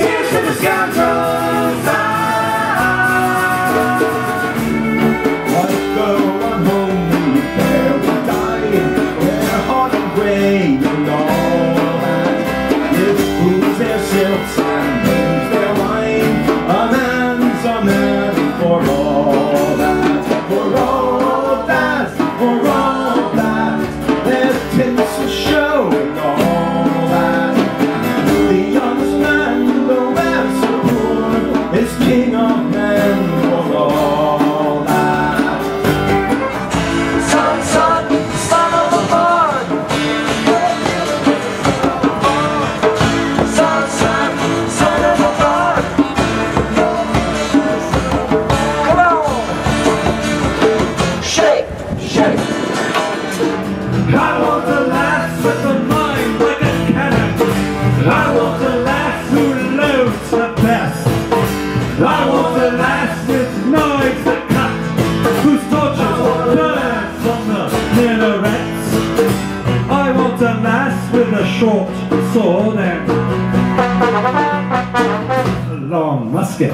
Here's to the scoundrels. とそうだよ。ロンマスケ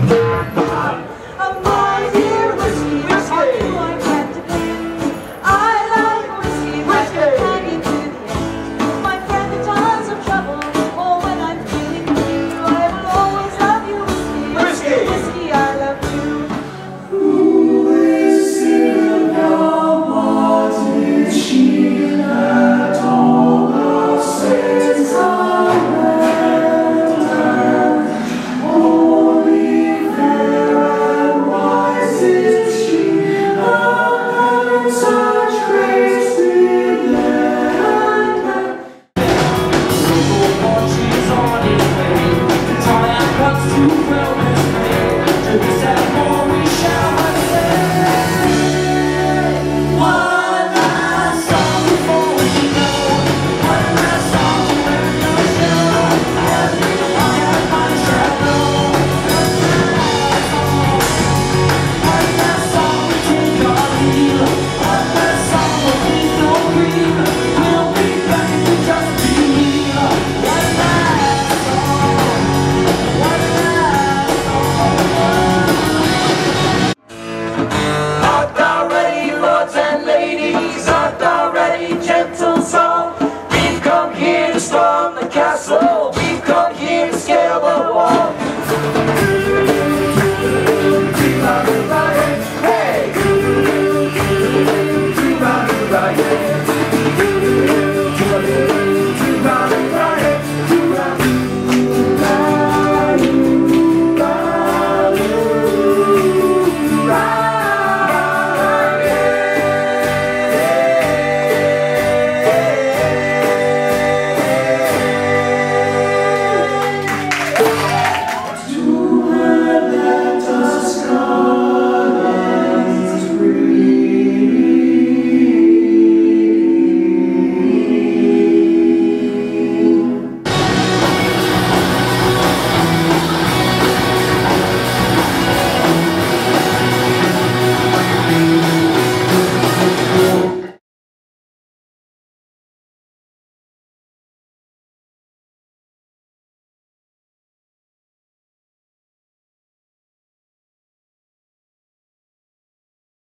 she's on it. Castle.